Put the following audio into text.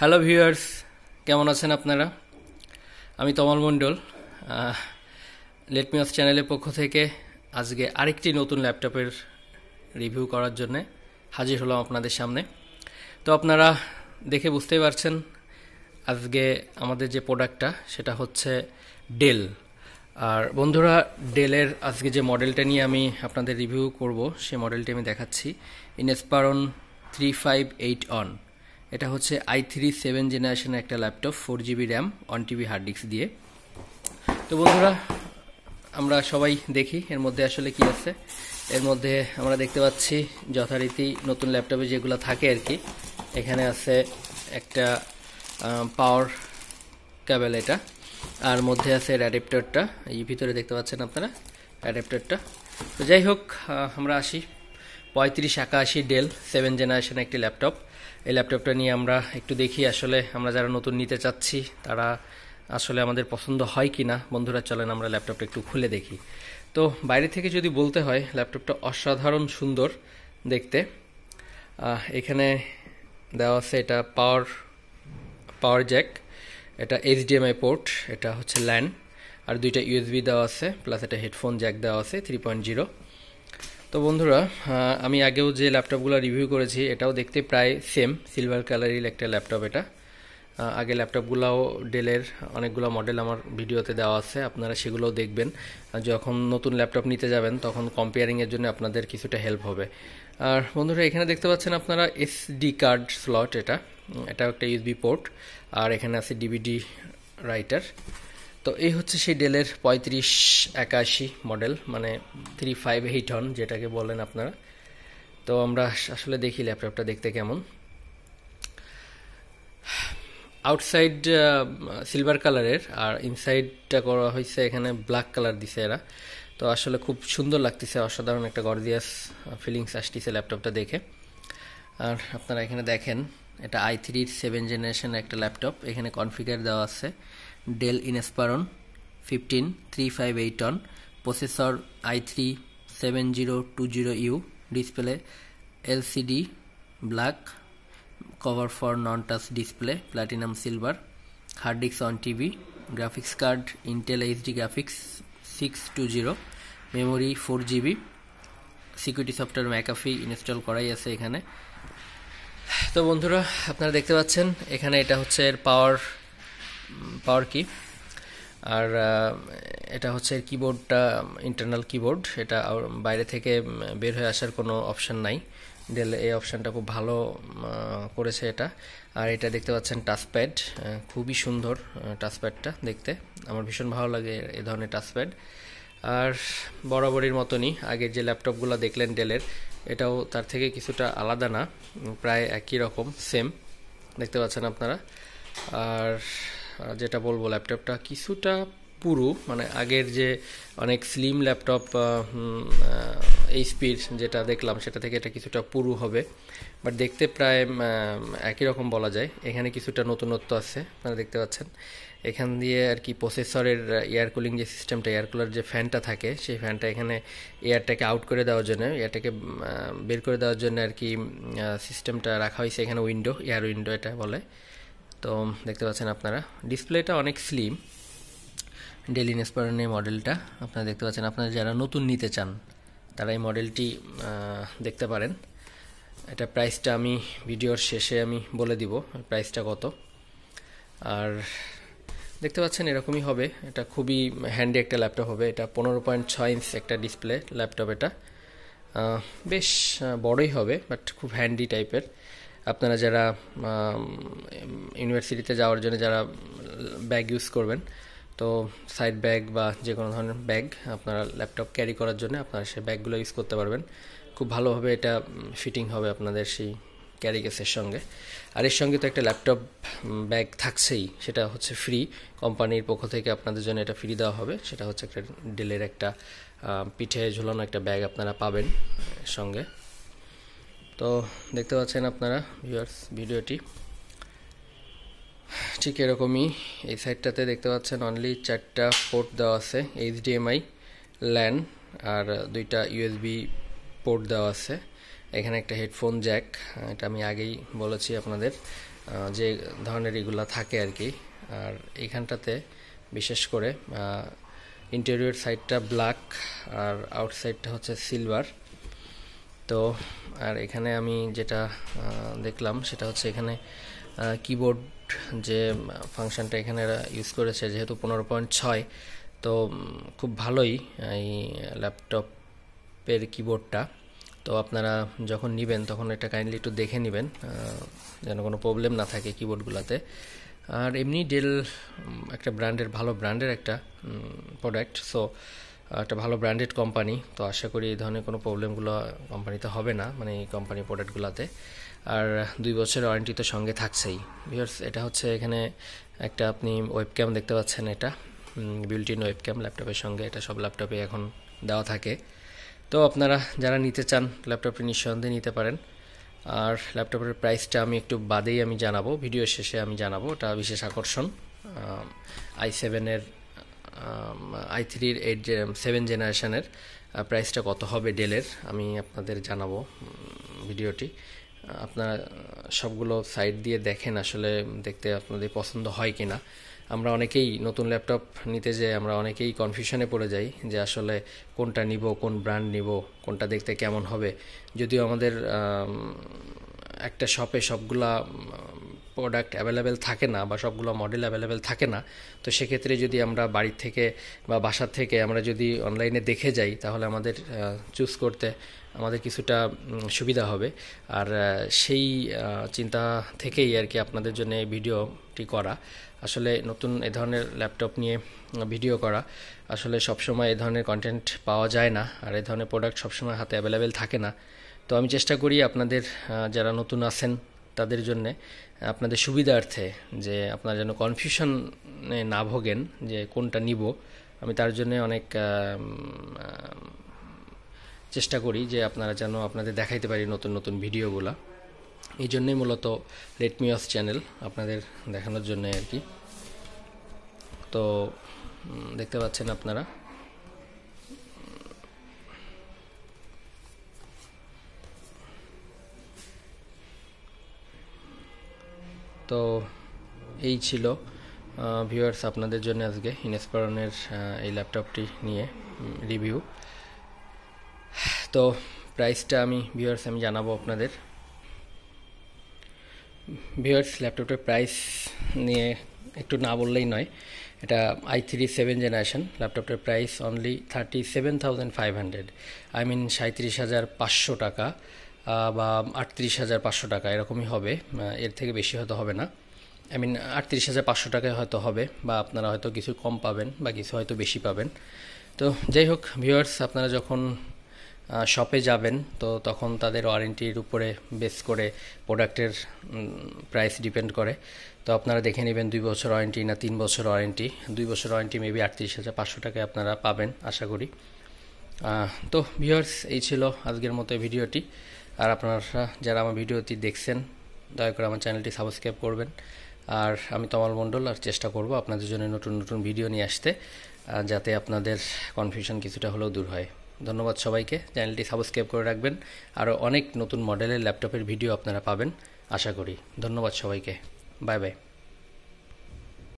Hello viewers কেমন আছেন আপনারা? আমি তমাল মণ্ডল। লেটমিয়াস চ্যানেলের পক্ষ থেকে আজকে আরেকটি নতুন ল্যাপটপের রিভিউ করার জন্যে হাজির হলাম আপনাদের সামনে। তো আপনারা দেখে বুঝতেই পারছেন, আজকে আমাদের যে প্রোডাক্টটা সেটা হচ্ছে ডেল আর বন্ধুরা ডেলের আজকে যে মডেলটা নিয়ে আমি আপনাদের রিভিউ করব, সে মডেলটি আমি দেখাচ্ছি। Inspiron three five eight one এটা হচ্ছে আই থ্রি সেভেন জেনারেশনের একটা laptop four GB RAM one TB hard disk দিয়ে। তো বন্ধুরা, আমরা সবাই দেখি এর মধ্যে আসলে কি আছে। এর মধ্যে আমরা দেখতে পাচ্ছি যথারীতি নতুন ল্যাপটপে যেগুলো থাকে আর কি। এখানে আছে একটা পাওয়ার ক্যাবেল এটা, আর মধ্যে আছে অ্যাডাপ্টারটা এই ভিতরে দেখতে পাচ্ছেন আপনারা অ্যাডাপ্টারটা তো যাই হোক আমরা আসি। পঁয়ত্রিশ একাশি ডেল সেভেন জেনারেশন একটি ল্যাপটপ এই ল্যাপটপটা নিয়ে আমরা একটু দেখি আসলে আমরা যারা নতুন নিতে চাচ্ছি, তারা আসলে আমাদের পছন্দ হয় কি না বন্ধুরা, চলেন আমরা ল্যাপটপটা একটু খুলে দেখি। তো বাইরে থেকে যদি বলতে হয় ল্যাপটপটা অসাধারণ সুন্দর দেখতে। এখানে দেওয়া আছে এটা পাওয়ার পাওয়ার জ্যাক এটা এইচডিএমআই পোর্ট এটা হচ্ছে ল্যান্ড আর দুইটা ইউএসবি দেওয়া আছে প্লাস এটা হেডফোন জ্যাক দেওয়া আছে থ্রি পয়েন্ট জিরো তো বন্ধুরা আমি আগেও যে ল্যাপটপগুলো রিভিউ করেছি, এটাও দেখতে প্রায় সেম সিলভার কালারের একটা ল্যাপটপ এটা। আগে ল্যাপটপগুলোও ডেলের অনেকগুলো মডেল আমার ভিডিওতে দেওয়া আছে, আপনারা সেগুলোও দেখবেন। যখন নতুন ল্যাপটপ নিতে যাবেন, তখন কম্পেয়ারিংয়ের জন্য আপনাদের কিছুটা হেল্প হবে। আর বন্ধুরা, এখানে দেখতে পাচ্ছেন আপনারা এসডি কার্ড স্লট এটা। এটা একটা ইউএসবি পোর্ট আর এখানে আছে ডিভিডি রাইটার তো এই হচ্ছে সেই ডেলের পঁয়ত্রিশ, একাশি মডেল মানে থ্রি ফাইভ এইট হন যেটাকে বলেন আপনারা। তো আমরা আসলে দেখি ল্যাপটপটা দেখতে কেমন। আউটসাইড সিলভার কালারের আর ইনসাইডটা করা হয়েছে এখানে ব্ল্যাক কালার দিছে এরা। তো আসলে খুব সুন্দর লাগতেছে, অসাধারণ একটা গর্জিয়াস ফিলিংস আসতেছে ল্যাপটপটা দেখে। আর আপনারা এখানে দেখেন, এটা আই থ্রির সেভেন জেনারেশনের একটা ল্যাপটপ, এখানে কনফিগার দেওয়া আছে। Dell Inspiron fifteen, three five eight one, processor i three seven zero two zero U, display LCD black, cover for non touch display, platinum silver, hard disk one TB, graphics card, Intel HD graphics six two zero, memory four GB, security software McAfee install করাই আছে এখানে। তো বন্ধুরা, আপনারা দেখতে পাচ্ছেন, এখানে এটা হচ্ছে এর পাওয়ার পাওয়ার কি? আর এটা হচ্ছে কিবোর্ডটা ইন্টারনাল কিবোর্ড এটা বাইরে থেকে বের হয়ে আসার কোনো অপশান নাই। ডেল এই অপশানটা খুব ভালো করেছে এটা। আর এটা দেখতে পাচ্ছেন টাচপ্যাড খুবই সুন্দর টাচপ্যাডটা দেখতে। আমার ভীষণ ভালো লাগে এ ধরনের টাচপ্যাড আর বরাবরের মতনই আগের যে ল্যাপটপগুলো দেখলেন ডেলের এটাও তার থেকে কিছুটা আলাদা না প্রায় একই রকম সেম দেখতে পাচ্ছেন আপনারা। আর যেটা বলব ল্যাপটপটা কিছুটা পুরু মানে আগের যে অনেক স্লিম ল্যাপটপ এইচপির যেটা দেখলাম সেটা থেকে এটা কিছুটা পুরু হবে। বাট দেখতে প্রায় একই রকম বলা যায়। এখানে কিছুটা নতুনত্ব আছে, আপনারা দেখতে পাচ্ছেন। এখান দিয়ে আর কি প্রসেসরের এয়ার কুলিং যে সিস্টেমটা এয়ার কুলার যে ফ্যানটা থাকে, সেই ফ্যানটা এখানে এয়ারটাকে আউট করে দেওয়ার জন্য এয়ারটাকে বের করে দেওয়ার জন্য আর কি সিস্টেমটা রাখা হয়েছে এখানে উইন্ডো এয়ার উইন্ডো এটা বলে। তো দেখতে পাচ্ছেন আপনারা। ডিসপ্লেটা অনেক স্লিম ডেলি ইনস্পারনের মডেলটা আপনারা দেখতে পাচ্ছেন। আপনারা যারা নতুন নিতে চান, তারা এই মডেলটি দেখতে পারেন। এটা প্রাইসটা আমি ভিডিওর শেষে আমি বলে দিব প্রাইসটা কত। আর দেখতে পাচ্ছেন এরকমই হবে। এটা খুবই হ্যান্ডি একটা ল্যাপটপ হবে। এটা পনেরো পয়েন্ট ছয় ইঞ্চ একটা ডিসপ্লে ল্যাপটপ এটা। বেশ বড়ই হবে বাট খুব হ্যান্ডি টাইপের আপনারা যারা ইউনিভার্সিটিতে যাওয়ার জন্য যারা ব্যাগ ইউজ করবেন, তো সাইড ব্যাগ বা যে কোনো ধরনের ব্যাগ আপনারা ল্যাপটপ ক্যারি করার জন্য আপনারা সেই ব্যাগগুলো ইউজ করতে পারবেন। খুব ভালোভাবে এটা ফিটিং হবে আপনাদের সেই ক্যারি কেসের সঙ্গে। আর এর সঙ্গে তো একটা ল্যাপটপ ব্যাগ থাকছেই, সেটা হচ্ছে ফ্রি। কোম্পানির পক্ষ থেকে আপনাদের জন্য এটা ফ্রি দেওয়া হবে। সেটা হচ্ছে একটা ডেলের একটা পিঠে ঝুলানো একটা ব্যাগ আপনারা পাবেন সঙ্গে। তো দেখতে পাচ্ছেন আপনারা ভিউয়ার্স ভিডিওটি। ঠিক এরকমই এই সাইডটাতে দেখতে পাচ্ছেন অনলি চারটা পোর্ট দেওয়া আছে এইচডিএমআই ল্যান আর দুইটা ইউএসবি পোর্ট দেওয়া আছে। এখানে একটা হেডফোন জ্যাক এটা আমি আগেই বলেছি আপনাদের যে ধরনের এগুলা থাকে আর কি। আর এইখানটাতে বিশেষ করে ইন্টেরিয়র সাইডটা ব্ল্যাক আর আউটসাইডটা হচ্ছে সিলভার তো, আর এখানে আমি যেটা দেখলাম সেটা হচ্ছে এখানে কিবোর্ড যে ফাংশনটা এখানে ইউজ করেছে যেহেতু পনেরো পয়েন্ট ছয়, তো খুব ভালোই এই ল্যাপটপের কিবোর্ডটা তো আপনারা যখন নেবেন তখন এটা কাইন্ডলি একটু দেখে নেবেন যেন কোনো প্রবলেম না থাকে কিবোর্ডগুলোতে আর এমনি ডেল একটা ব্র্যান্ডের ভালো ব্র্যান্ডের একটা প্রোডাক্ট সো একটা ভালো ব্র্যান্ডেড কোম্পানি তো আশা করি এই ধরনের কোনো প্রবলেমগুলো কোম্পানিতে হবে না মানে এই কোম্পানি প্রোডাক্টগুলোতে আর দুই বছরের ওয়ারেন্টি তো সঙ্গে থাকছেই। ভিউয়ার্স এটা হচ্ছে এখানে একটা আপনি ওয়েব ক্যাম দেখতে পাচ্ছেন এটা বিল্টিন ওয়েব ক্যাম ল্যাপটপের সঙ্গে। এটা সব ল্যাপটপে এখন দেওয়া থাকে। তো আপনারা যারা নিতে চান ল্যাপটপটি নিঃসন্দেহে নিতে পারেন। আর ল্যাপটপের প্রাইসটা আমি একটু বাদেই আমি জানাব ভিডিও শেষে আমি জানাব। ওটা বিশেষ আকর্ষণ আই সেভেনের আই থ্রির এইট সেভেন জেনারেশনের প্রাইসটা কত হবে ডেলের আমি আপনাদের জানাব ভিডিওটি। আপনারা সবগুলো সাইড দিয়ে দেখেন আসলে, দেখতে আপনাদের পছন্দ হয় কি না আমরা অনেকেই নতুন ল্যাপটপ নিতে যে আমরা অনেকেই কনফিউশনে পড়ে যাই যে আসলে কোনটা নিব, কোন ব্র্যান্ড নিব, কোনটা দেখতে কেমন হবে। যদিও আমাদের একটা শপে সবগুলা প্রোডাক্ট অ্যাভেলেবেল থাকে না বা সবগুলো মডেল অ্যাভেলেবেল থাকে না, তো সেক্ষেত্রে যদি আমরা বাড়ির থেকে বা বাসার থেকে আমরা যদি অনলাইনে দেখে যাই, তাহলে আমাদের চুজ করতে আমাদের কিছুটা সুবিধা হবে। আর সেই চিন্তা থেকেই আর কি আপনাদের জন্য এই ভিডিওটি করা। আসলে নতুন এ ধরনের ল্যাপটপ নিয়ে ভিডিও করা, আসলে সবসময় এ ধরনের কন্টেন্ট পাওয়া যায় না। আর এ ধরনের প্রোডাক্ট সবসময় হাতে অ্যাভেলেবেল থাকে না। তো আমি চেষ্টা করি আপনাদের যারা নতুন আছেন তাদের জন্যে আপনাদের সুবিধার্থে যে আপনারা যেন কনফিউশনে না ভোগেন যে কোনটা নিব। আমি তার জন্যে অনেক চেষ্টা করি যে আপনারা যেন আপনাদের দেখাইতে পারি নতুন নতুন ভিডিওগুলো। এই জন্যই মূলত লেটমিয়স চ্যানেল আপনাদের দেখানোর জন্য আর কি। তো দেখতে পাচ্ছেন আপনারা। তো এই ছিল ভিউয়ার্স আপনাদের জন্য আজকে ইনস্পারনের এই ল্যাপটপটি নিয়ে রিভিউ তো প্রাইসটা আমি ভিউয়ার্স আমি জানাব আপনাদের। ভিউয়ার্স ল্যাপটপটার প্রাইস নিয়ে একটু না বললেই নয়, এটা I three seven generation ল্যাপটপটার price only thirty seven thousand five hundred I mean সাঁত্রিশ হাজার পাঁচশো টাকা। বা আটত্রিশ হাজার পাঁচশো টাকা এরকমই হবে। এর থেকে বেশি হয়তো হবে না। আই মিন আটত্রিশ হাজার পাঁচশো টাকায় হয়তো হবে বা আপনারা হয়তো কিছু কম পাবেন বা কিছু হয়তো বেশি পাবেন। তো যাই হোক ভিউয়ার্স আপনারা যখন শপে যাবেন, তো তখন তাদের ওয়ারেন্টির উপরে বেস করে প্রোডাক্টের প্রাইস ডিপেন্ড করে। তো আপনারা দেখে নেবেন দুই বছর ওয়ারেন্টি না তিন বছর ওয়ারেন্টি দুই বছর ওয়ারেন্টি মেবি আটত্রিশ হাজার পাঁচশো টাকায় আপনারা পাবেন, আশা করি। তো ভিউয়ার্স এই ছিল আজকের মতো ভিডিওটি আর আপনারা যারা আমার ভিডিওটি দেখছেন, দয়া করে আমার চ্যানেলটি সাবস্ক্রাইব করবেন। আর আমি তমাল মণ্ডল, আর চেষ্টা করব আপনাদের জন্য নতুন নতুন ভিডিও নিয়ে আসতে যাতে আপনাদের কনফিউশন কিছুটা হলেও দূর হয়। ধন্যবাদ সবাইকে। চ্যানেলটি সাবস্ক্রাইব করে রাখবেন। আরও অনেক নতুন মডেলের ল্যাপটপের ভিডিও আপনারা পাবেন, আশা করি। ধন্যবাদ সবাইকে। Bye bye.